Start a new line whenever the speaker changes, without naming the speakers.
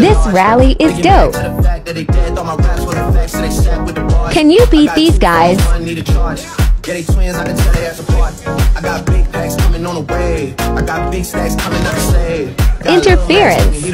This rally is dope. Can you beat these guys?
Yeah, they twins, I can tell they ass apart. I got big packs coming on the way. I got big stacks coming out the save.
Interference.